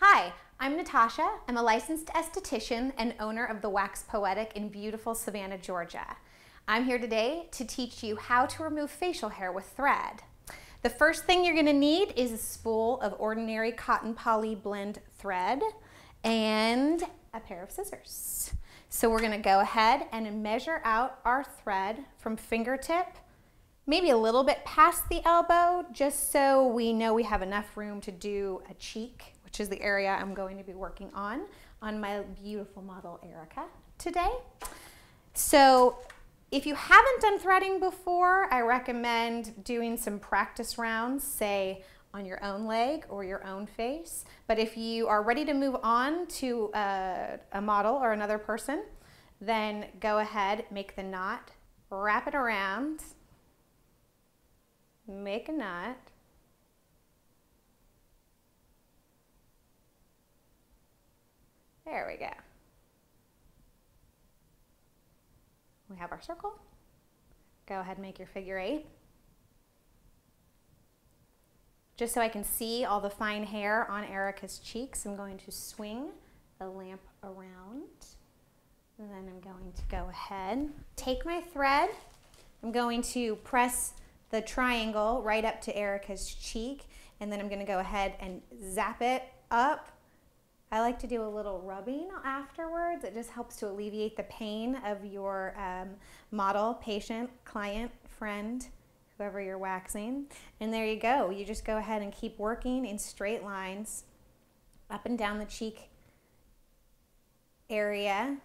Hi, I'm Natasha. I'm a licensed esthetician and owner of The Wax Poetic in beautiful Savannah, Georgia. I'm here today to teach you how to remove facial hair with thread. The first thing you're going to need is a spool of ordinary cotton poly blend thread and a pair of scissors. So we're going to go ahead and measure out our thread from fingertip maybe a little bit past the elbow just so we know we have enough room to do a cheek, which is the area I'm going to be working on on my beautiful model Erica today. So if you haven't done threading before, I recommend doing some practice rounds, say on your own leg or your own face. But if you are ready to move on to a, a model or another person, then go ahead, make the knot, wrap it around, make a knot, there we go. We have our circle. Go ahead and make your figure eight. Just so I can see all the fine hair on Erica's cheeks, I'm going to swing the lamp around. And then I'm going to go ahead, take my thread. I'm going to press the triangle right up to Erica's cheek. And then I'm gonna go ahead and zap it up. I like to do a little rubbing afterwards. It just helps to alleviate the pain of your um, model, patient, client, friend, whoever you're waxing. And there you go. You just go ahead and keep working in straight lines up and down the cheek area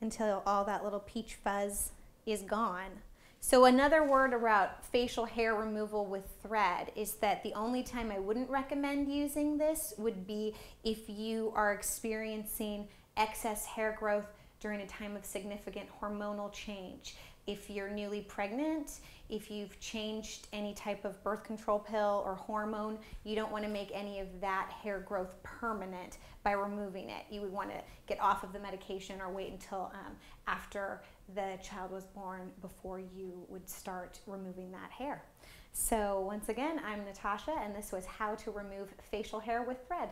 until all that little peach fuzz is gone. So another word about facial hair removal with thread is that the only time I wouldn't recommend using this would be if you are experiencing excess hair growth during a time of significant hormonal change. If you're newly pregnant, if you've changed any type of birth control pill or hormone, you don't want to make any of that hair growth permanent by removing it. You would want to get off of the medication or wait until um, after the child was born before you would start removing that hair. So once again, I'm Natasha and this was how to remove facial hair with thread.